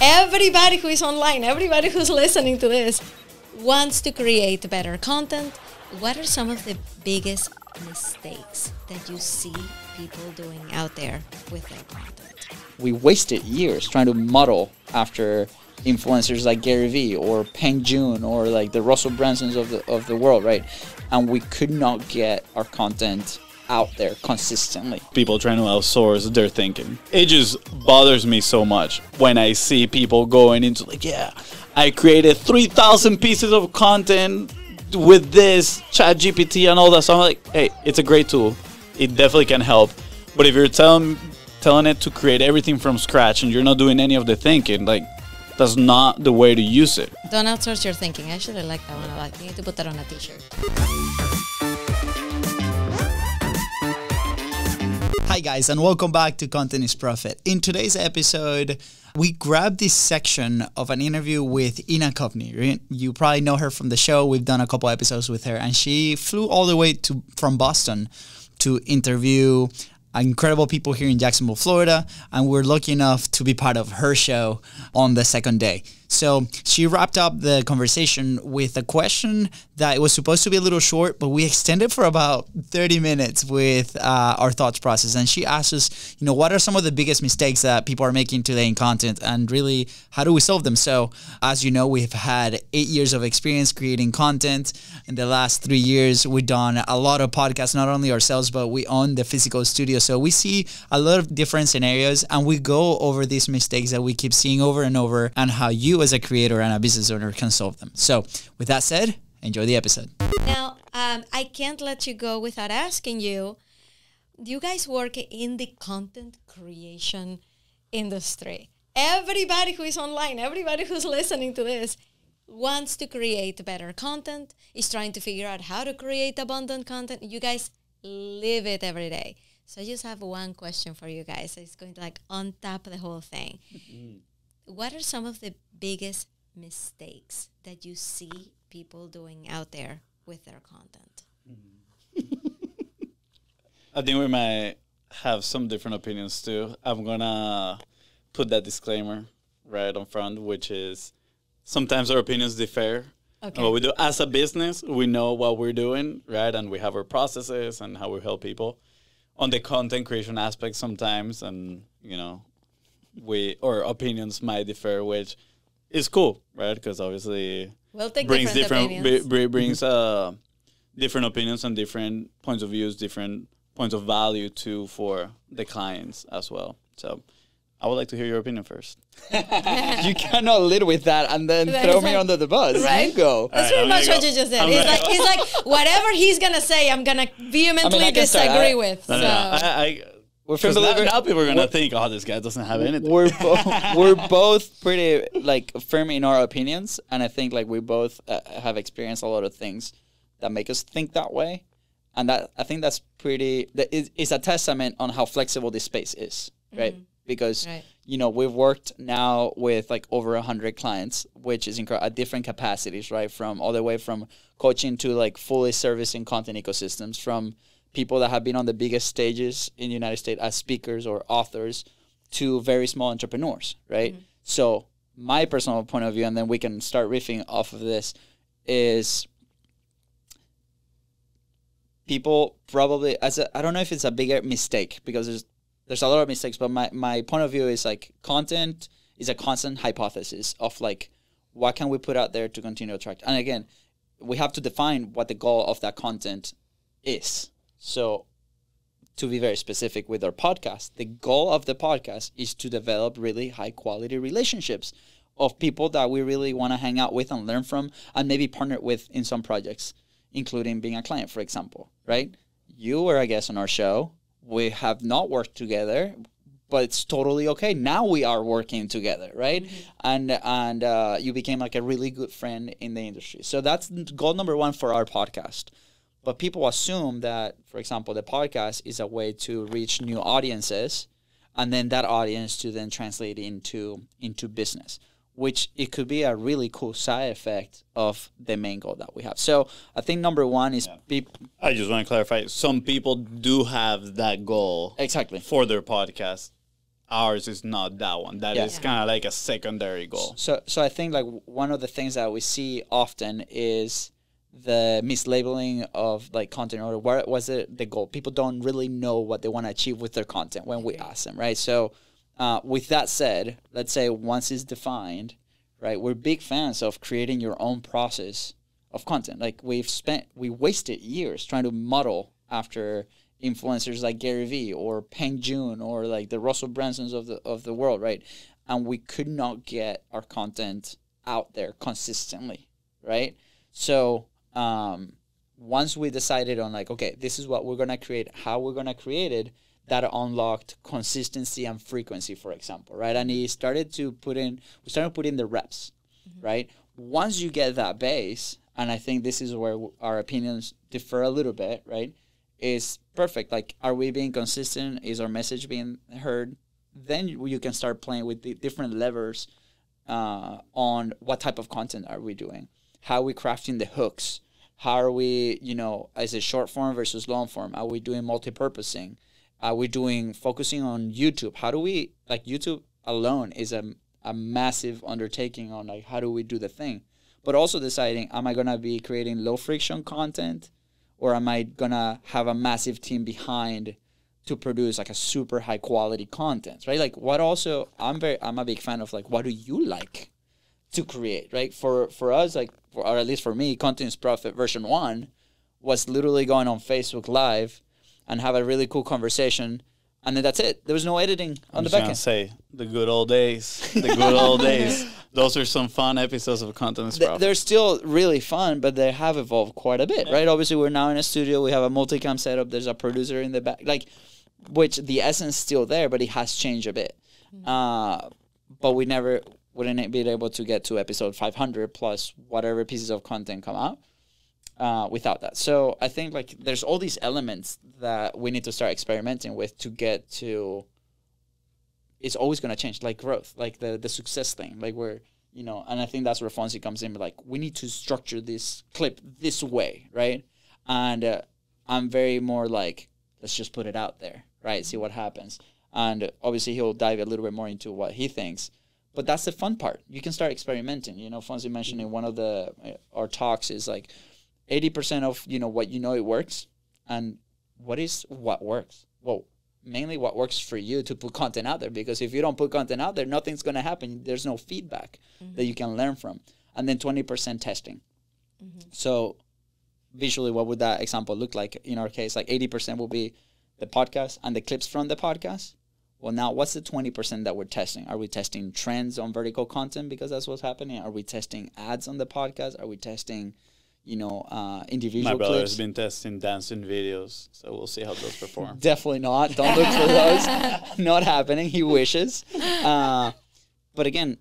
everybody who is online, everybody who's listening to this wants to create better content. What are some of the biggest mistakes that you see people doing out there with their content? We wasted years trying to model after influencers like Gary Vee or Peng Joon or like the Russell Brunsons of the of the world, right? And we could not get our content out there consistently. People trying to outsource their thinking. It just bothers me so much when I see people going into like, yeah, I created 3,000 pieces of content with this chat GPT and all that. So I'm like, hey, it's a great tool. It definitely can help. But if you're telling telling it to create everything from scratch and you're not doing any of the thinking, like that's not the way to use it. Don't outsource your thinking. I actually like that one a lot. You need to put that on a t-shirt. Hi, guys, and welcome back to Content is Profit. In today's episode, we grabbed this section of an interview with Ina Coveney. You probably know her from the show. We've done a couple episodes with her, and she flew all the way to from Boston to interview incredible people here in Jacksonville, Florida, and we're lucky enough to be part of her show on the second day. So she wrapped up the conversation with a question that it was supposed to be a little short, but we extended for about 30 minutes with uh, our thoughts process. And she asked us, you know, what are some of the biggest mistakes that people are making today in content and really how do we solve them? So, as you know, we've had eight years of experience creating content. In the last three years, we've done a lot of podcasts, not only ourselves, but we own the physical studio. So we see a lot of different scenarios and we go over these mistakes that we keep seeing over and over and how you as a creator and a business owner can solve them. So, with that said, enjoy the episode. Now, um, I can't let you go without asking you do you guys work in the content creation industry? Everybody who is online, everybody who's listening to this wants to create better content, is trying to figure out how to create abundant content. You guys live it every day. So I just have one question for you guys. It's going to like untap the whole thing. What are some of the biggest mistakes that you see people doing out there with their content? I think we might have some different opinions too. I'm gonna put that disclaimer right on front, which is sometimes our opinions differ. Okay. What we do as a business, we know what we're doing, right? And we have our processes and how we help people. On the content creation aspect, sometimes, and you know, we or opinions might differ, which is cool, right? Because obviously we'll brings different, different b- brings uh, different opinions and different points of views, different points of value too for the clients as well. So. I would like to hear your opinion first. you cannot lead with that and then throw like, me under the bus. Right? You go. That's right, pretty much what you just said. He's like, he's like, whatever he's gonna say, I'm gonna vehemently I mean, disagree with. No, so. no, I, I, we're from now, now people are gonna think, oh, this guy doesn't have anything. We're both we're both pretty like firm in our opinions, and I think like we both uh, have experienced a lot of things that make us think that way, and that I think that's pretty. That is, is a testament on how flexible this space is, right? Mm-hmm. Because right. you know we've worked now with like over a hundred clients, which is incredible at different capacities, right? From all the way from coaching to like fully servicing content ecosystems, from people that have been on the biggest stages in the United States as speakers or authors to very small entrepreneurs, right? Mm-hmm. So my personal point of view, and then we can start riffing off of this, is people probably as a I don't know if it's a bigger mistake because there's there's a lot of mistakes, but my, my point of view is like content is a constant hypothesis of like what can we put out there to continue to attract. And again, we have to define what the goal of that content is. So, to be very specific with our podcast, the goal of the podcast is to develop really high quality relationships of people that we really want to hang out with and learn from and maybe partner with in some projects, including being a client, for example, right? You were a guest on our show. We have not worked together, but it's totally okay. Now we are working together, right? Mm-hmm. And and uh, you became like a really good friend in the industry. So that's goal number one for our podcast. But people assume that, for example, the podcast is a way to reach new audiences, and then that audience to then translate into into business, which it could be a really cool side effect of the main goal that we have. So I think number one is yeah. I just want to clarify: some people do have that goal exactly for their podcast. ours is not that one. That Yeah. is kind of like a secondary goal. So, so I think like one of the things that we see often is the mislabeling of like content or what was it the goal? People don't really know what they want to achieve with their content when we ask them, right? So, uh, with that said, let's say once it's defined, right? We're big fans of creating your own process of content. Like we've spent, we wasted years trying to model after influencers like Gary Vee or Peng Joon or like the Russell Brunsons of the of the world, right? And we could not get our content out there consistently, right? So um, once we decided on like, okay, this is what we're gonna create, how we're gonna create it, that unlocked consistency and frequency, for example, right? And he started to put in, we started to put in the reps, right? Once you get that base, and I think this is where w- our opinions differ a little bit, right? Is perfect. Like, are we being consistent? Is our message being heard? Then you you can start playing with the different levers uh, on what type of content are we doing, how are we crafting the hooks, how are we, you know, is it short form versus long form? Are we doing multi-purposing? Are we doing focusing on YouTube? How do we like YouTube alone is a a massive undertaking on like how do we do the thing, but also deciding am I gonna be creating low friction content, or am I gonna have a massive team behind to produce like a super high quality content, right? Like what also I'm very I'm a big fan of like what do you like to create, right? For for us, like for, or at least for me, Content is Profit version one was literally going on Facebook Live and have a really cool conversation, and then that's it. There was no editing on I'm the just back end. say the good old days. The good old days. Those are some fun episodes of content. Th- Sprout. they're still really fun, but they have evolved quite a bit, right? Obviously, we're now in a studio. We have a multicam setup. There's a producer in the back, like, which the essence is still there, but it has changed a bit. Uh, but we never wouldn't be able to get to episode 500 plus whatever pieces of content come out uh, without that. So I think like there's all these elements that we need to start experimenting with to get to. It's always going to change, like growth, like the the success thing, like we're you know, and I think that's where Fonzie comes in. Like we need to structure this clip this way, right? And uh, I'm very more like let's just put it out there, right? See what happens. And obviously he'll dive a little bit more into what he thinks. But that's the fun part. You can start experimenting. You know, Fonzie mentioned in one of the uh, our talks is like eighty percent of you know what you know it works, and what is what works. Well, mainly what works for you to put content out there because if you don't put content out there, nothing's gonna happen. There's no feedback that you can learn from, and then twenty percent testing. So visually, what would that example look like? In our case, like eighty percent will be the podcast and the clips from the podcast. Well, now what's the 20% that we're testing? Are we testing trends on vertical content because that's what's happening? Are we testing ads on the podcast? Are we testing, you know, uh, individual My brother clips? has been testing dancing videos, so we'll see how those perform. Definitely not. Don't look for those. not happening. He wishes. Uh, but again,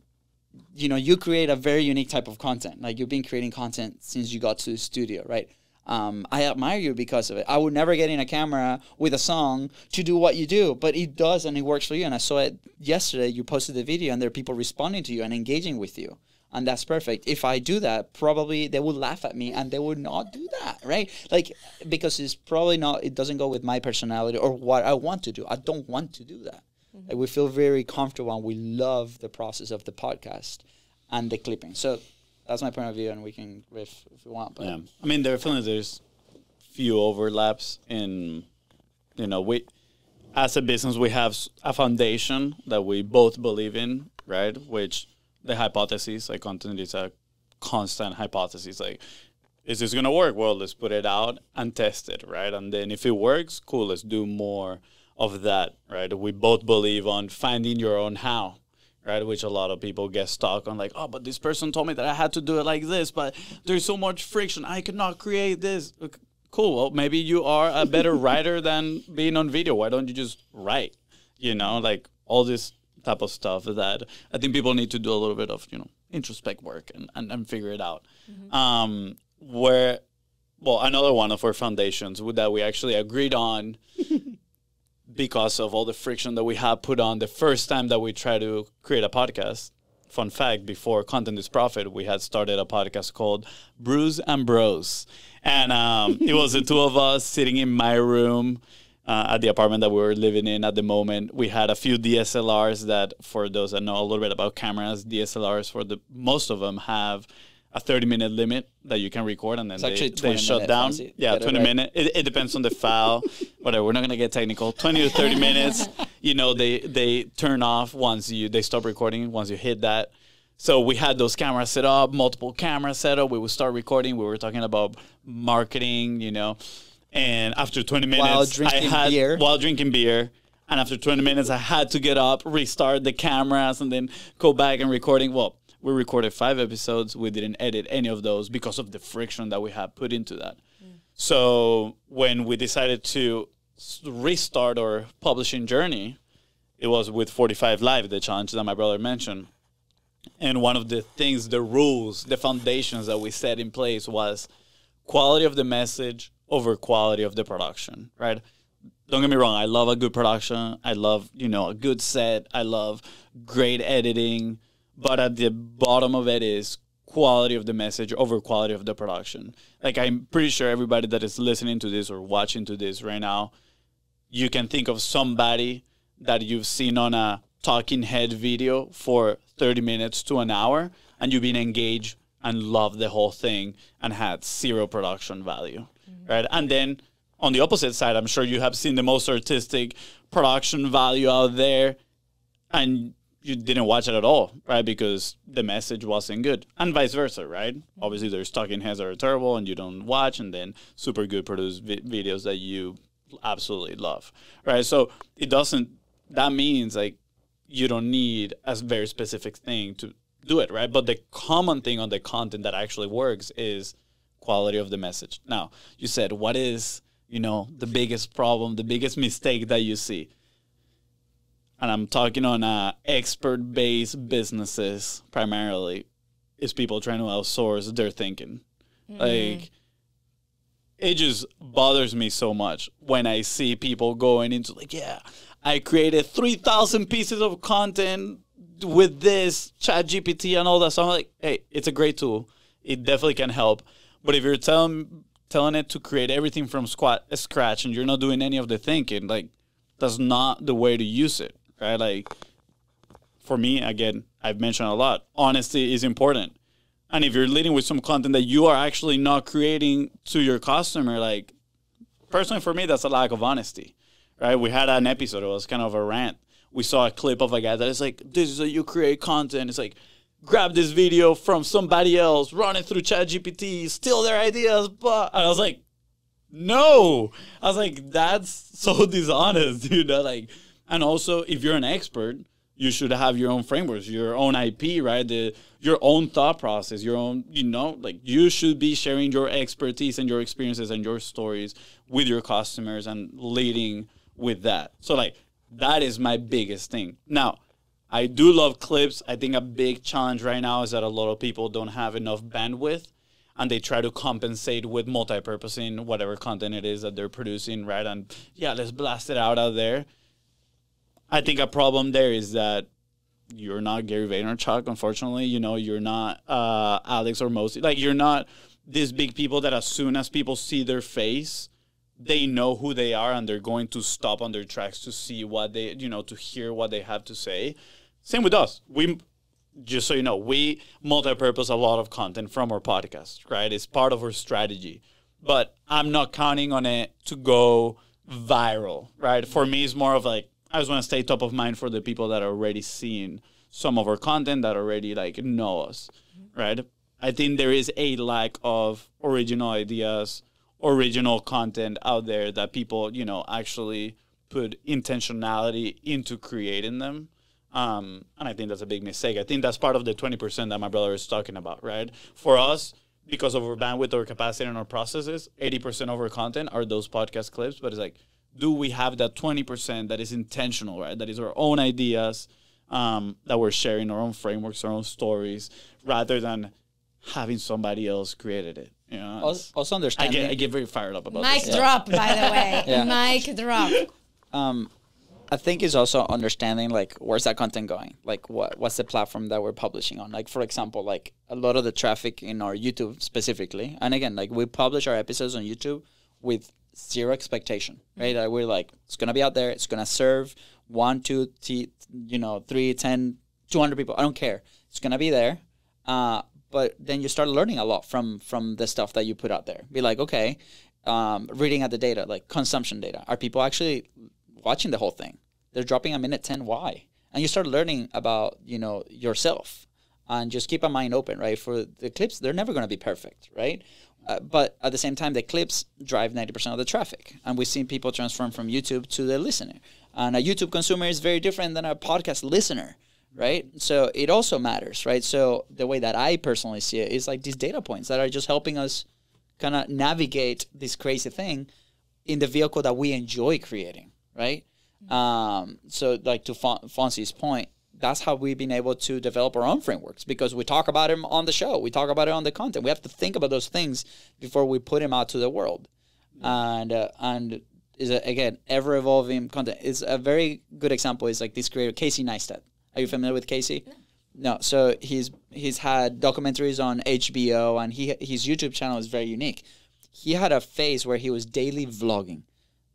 you know, you create a very unique type of content. Like you've been creating content since you got to the studio, right? Um, I admire you because of it. I would never get in a camera with a song to do what you do, but it does and it works for you. And I saw it yesterday. You posted the video, and there are people responding to you and engaging with you, and that's perfect. If I do that, probably they would laugh at me and they would not do that, right? Like because it's probably not. It doesn't go with my personality or what I want to do. I don't want to do that. Like we feel very comfortable and we love the process of the podcast and the clipping. So that's my point of view, and we can riff if we want. But Yeah, I mean, definitely there's few overlaps in, you know, we as a business we have a foundation that we both believe in, right? Which the hypothesis, like content, is a constant hypothesis. Like, is this gonna work? Well, let's put it out and test it, right? And then if it works, cool, let's do more of that, right? We both believe on finding your own how right? Which a lot of people get stuck on, like, oh, but this person told me that I had to do it like this, but there's so much friction, I cannot create this. Cool. Well, maybe you are a better writer than being on video. Why don't you just write? You know, like all this type of stuff that I think people need to do a little bit of, you know, introspect work and, and, and figure it out. Um, where, well, another one of our foundations that we actually agreed on because of all the friction that we had put on the first time that we tried to create a podcast. Fun fact before Content is Profit, we had started a podcast called Brews and Bros. And um, it was the two of us sitting in my room uh, at the apartment that we were living in at the moment. We had a few DSLRs that, for those that know a little bit about cameras, DSLRs for the most of them have a 30 minute limit that you can record and then they, they shut down. Yeah, 20 right. minutes. It, it, depends on the file. Whatever. We're not going to get technical. 20 to 30 minutes. You know, they, they turn off once you, they stop recording once you hit that. So we had those cameras set up, multiple cameras set up. We would start recording. We were talking about marketing, you know. And after 20 minutes, while drinking I had, beer. While drinking beer. And after 20 minutes, I had to get up, restart the cameras, and then go back and recording. Well, we recorded five episodes. We didn't edit any of those because of the friction that we had put into that. Mm. So when we decided to restart our publishing journey, it was with 45 Live, the challenge that my brother mentioned. And one of the things, the rules, the foundations that we set in place was quality of the message over quality of the production, right? Don't get me wrong, I love a good production. I love, you know, a good set. I love great editing but at the bottom of it is quality of the message over quality of the production. Like I'm pretty sure everybody that is listening to this or watching to this right now, you can think of somebody that you've seen on a talking head video for 30 minutes to an hour and you've been engaged and loved the whole thing and had zero production value. Mm-hmm. Right? And then on the opposite side, I'm sure you have seen the most artistic production value out there and you didn't watch it at all, right? Because the message wasn't good, and vice versa, right? Mm-hmm. Obviously, there's talking heads that are terrible and you don't watch, and then super good produced vi- videos that you absolutely love, right? So it doesn't. That means like you don't need a very specific thing to do it, right? But the common thing on the content that actually works is quality of the message. Now, you said what is you know the biggest problem, the biggest mistake that you see and I'm talking on uh, expert based businesses primarily, is people trying to outsource their thinking. Mm. Like, it just bothers me so much when I see people going into, like, yeah, I created 3,000 pieces of content with this chat GPT and all that. So I'm like, hey, it's a great tool. It definitely can help. But if you're telling telling it to create everything from squat, scratch and you're not doing any of the thinking, like that's not the way to use it right? Like for me, again, I've mentioned a lot. Honesty is important. And if you're leading with some content that you are actually not creating to your customer, like personally for me, that's a lack of honesty, right? We had an episode, it was kind of a rant. We saw a clip of a guy that is like, this is how you create content. It's like, grab this video from somebody else, run it through ChatGPT, steal their ideas. But I was like, no. I was like, that's so dishonest, know, like and also, if you're an expert, you should have your own frameworks, your own IP, right? The your own thought process, your own, you know, like you should be sharing your expertise and your experiences and your stories with your customers and leading with that. So like that is my biggest thing. Now, I do love clips. I think a big challenge right now is that a lot of people don't have enough bandwidth and they try to compensate with multi-purposing whatever content it is that they're producing, right? And yeah, let's blast it out out there. I think a problem there is that you're not Gary Vaynerchuk, unfortunately. You know, you're not uh, Alex Hormozi. Like, you're not these big people that as soon as people see their face, they know who they are and they're going to stop on their tracks to see what they, you know, to hear what they have to say. Same with us. We, just so you know, we multi-purpose a lot of content from our podcast, right? It's part of our strategy. But I'm not counting on it to go viral, right? For me, it's more of like, I just want to stay top of mind for the people that are already seeing some of our content that already like know us, mm-hmm. right? I think there is a lack of original ideas, original content out there that people, you know, actually put intentionality into creating them. Um, and I think that's a big mistake. I think that's part of the 20% that my brother is talking about, right? For us, because of our bandwidth or capacity and our processes, 80% of our content are those podcast clips, but it's like do we have that 20% that is intentional, right? That is our own ideas, um, that we're sharing our own frameworks, our own stories, rather than having somebody else created it. You know, also, also understand. I get, I get very fired up about Mic this. drop, by the way. yeah. Mic drop. Um, I think is also understanding like where's that content going? Like what what's the platform that we're publishing on? Like for example, like a lot of the traffic in our YouTube specifically, and again, like we publish our episodes on YouTube with zero expectation, right? Like we're like, it's gonna be out there. It's gonna serve one, two, t- you know, three, ten, two hundred people. I don't care. It's gonna be there. Uh, but then you start learning a lot from from the stuff that you put out there. Be like, okay, um, reading at the data, like consumption data. Are people actually watching the whole thing? They're dropping a minute ten. Why? And you start learning about you know yourself, and just keep a mind open, right? For the clips, they're never to be perfect, right? Uh, but at the same time, the clips drive 90% of the traffic. And we've seen people transform from YouTube to the listener. And a YouTube consumer is very different than a podcast listener, right? So it also matters, right? So the way that I personally see it is like these data points that are just helping us kind of navigate this crazy thing in the vehicle that we enjoy creating, right? Um, so like to Fon- Fonzie's point, that's how we've been able to develop our own frameworks because we talk about them on the show, we talk about it on the content. We have to think about those things before we put them out to the world, and uh, and is a, again ever evolving content. Is a very good example. Is like this creator Casey Neistat. Are you familiar with Casey? No. So he's he's had documentaries on HBO, and he his YouTube channel is very unique. He had a phase where he was daily vlogging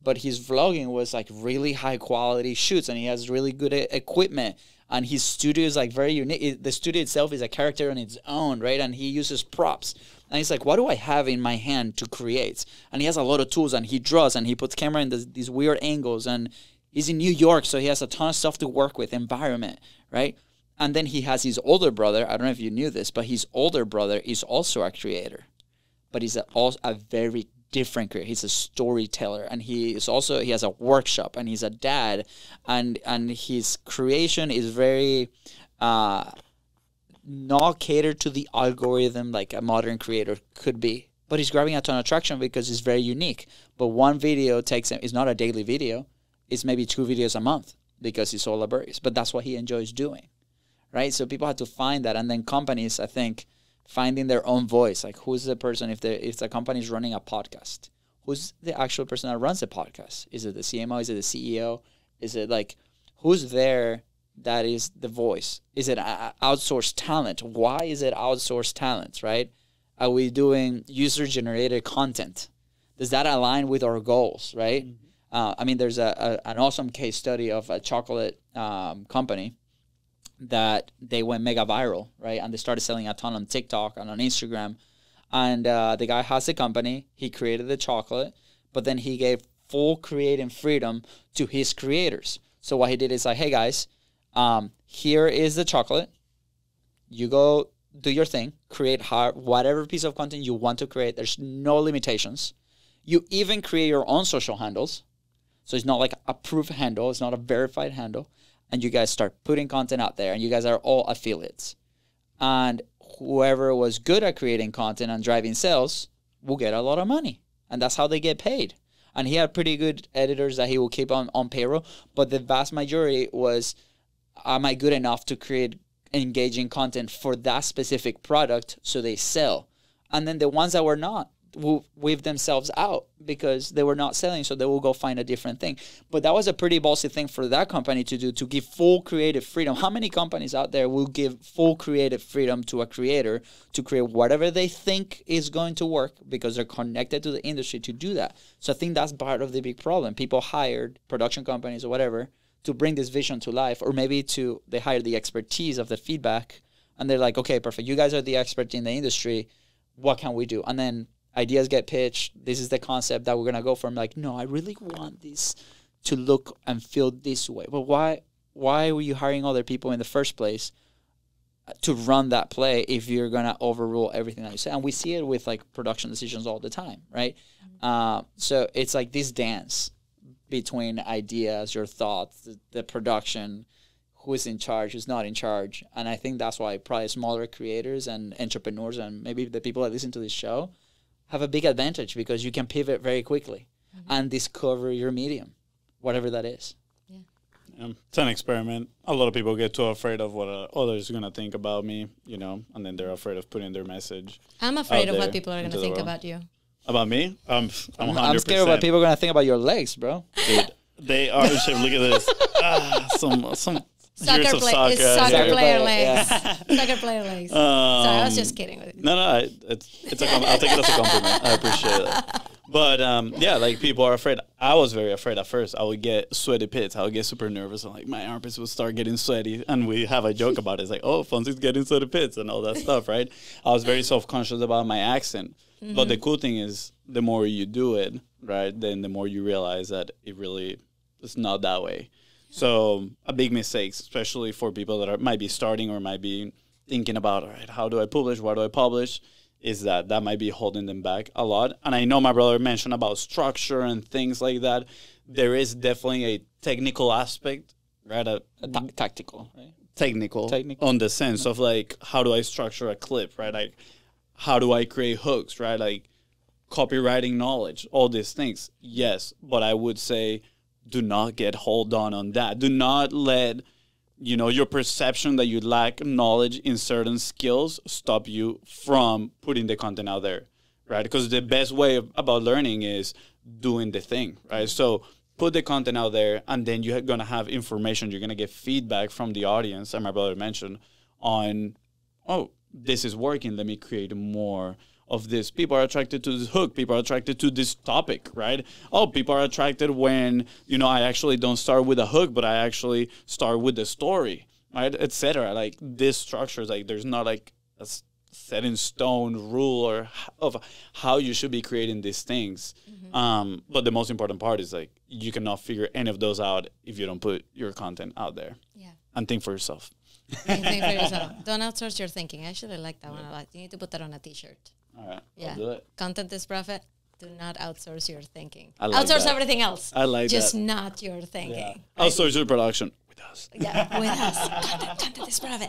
but his vlogging was like really high quality shoots and he has really good e- equipment and his studio is like very unique. The studio itself is a character on its own right? And he uses props. And he's like what do i have in my hand to create? And he has a lot of tools and he draws and he puts camera in these weird angles and he's in new york so he has a ton of stuff to work with environment right? And then he has his older brother i don't know if you knew this but his older brother is also a creator but he's a, also a very different creator. He's a storyteller, and he is also he has a workshop, and he's a dad, and and his creation is very. Uh, not catered to the algorithm like a modern creator could be but he's grabbing a ton of traction because it's very unique but one video takes him it's not a daily video it's maybe two videos a month because it's all laborious but that's what he enjoys doing right so people have to find that and then companies i think finding their own voice. Like who's the person if the if the company is running a podcast who's the actual person that runs the podcast? Is it the cmo is it the ceo is it like who's there that is the voice? Is it a- a- outsourced talent? Why is it outsourced talent right? Are we doing user generated content? Does that align with our goals right? Uh, i mean there's a, a an awesome case study of a chocolate um, company that they went mega viral, right? And they started selling a ton on TikTok and on Instagram. And uh, the guy has a company. He created the chocolate, but then he gave full creative freedom to his creators. So what he did is like, hey guys, um, here is the chocolate. You go do your thing, create how, whatever piece of content you want to create. There's no limitations. You even create your own social handles. So it's not like a proof handle, it's not a verified handle. And you guys start putting content out there, and you guys are all affiliates. And whoever was good at creating content and driving sales will get a lot of money. And that's how they get paid. And he had pretty good editors that he will keep on, on payroll. But the vast majority was am I good enough to create engaging content for that specific product so they sell? And then the ones that were not will weave themselves out because they were not selling, so they will go find a different thing. But that was a pretty ballsy thing for that company to do to give full creative freedom. How many companies out there will give full creative freedom to a creator to create whatever they think is going to work because they're connected to the industry to do that? So I think that's part of the big problem. People hired production companies or whatever to bring this vision to life, or maybe to they hire the expertise of the feedback, and they're like, okay, perfect, you guys are the expert in the industry. What can we do? And then ideas get pitched. This is the concept that we're gonna go for. I'm like, no, I really want this to look and feel this way. But why? Why were you hiring other people in the first place to run that play if you're gonna overrule everything that you say? And we see it with like production decisions all the time, right? Uh, so it's like this dance between ideas, your thoughts, the, the production, who's in charge, who's not in charge. And I think that's why probably smaller creators and entrepreneurs and maybe the people that listen to this show have a big advantage because you can pivot very quickly and discover your medium, whatever that is. Um, it's an experiment. A lot of people get too afraid of what uh, others are gonna think about me, you know, and then they're afraid of putting their message I'm afraid out of what people are going to think world. about you. about me. Um, I'm, I'm, I'm scared of what people are gonna think about your legs, bro. Dude, they are. Chef, look at this. Ah, some some Soccer, play, soccer. it's soccer here. player Yeah. legs. soccer player legs. Sorry, I was Um, just kidding with you. No, no, I, it's it's a com- I'll take it as a compliment. I appreciate it. but um, yeah, like people are afraid. I was very afraid at first. I would get sweaty pits. I would get super nervous, and like my armpits would start getting sweaty. And we have a joke about it. It's like, oh, Fonzie's getting sweaty pits and all that stuff, right? I was very self conscious about my accent. Mm-hmm. But the cool thing is, the more you do it, right, then the more you realize that it really is not that way. So a big mistake, especially for people that are might be starting or might be thinking about, all right, how do I publish? Where do I publish? Is that that might be holding them back a lot. And I know my brother mentioned about structure and things like that. There is definitely a technical aspect, right? A, a t- tactical, right? Technical, technical, on the sense of like how do I structure a clip, right? Like how do I create hooks, right? Like copywriting knowledge, all these things. Yes, but I would say do not get hold on on that. Do not let you know your perception that you lack knowledge in certain skills stop you from putting the content out there, right? Because the best way of, about learning is doing the thing, right? So put the content out there, and then you're gonna have information. You're gonna get feedback from the audience, and my brother mentioned on, oh, this is working. Let me create more of this. People are attracted to this hook. People are attracted to this topic, right? Oh, people are attracted when you know I actually don't start with a hook, but I actually start with the story, right, etc. Like this structure is like there's not like a set in stone rule or of how you should be creating these things. Mm-hmm. Um, but the most important part is like you cannot figure any of those out if you don't put your content out there. Yeah. And think for yourself. think for yourself. Don't outsource your thinking. I actually like that yeah. one a lot. You need to put that on a T-shirt. All right. Yeah. Content is profit. Do not outsource your thinking. I Like outsource that. everything else. I like Just that. not your thinking. Yeah. Right? Outsource your production with us. Yeah, with us. Content, content is profit.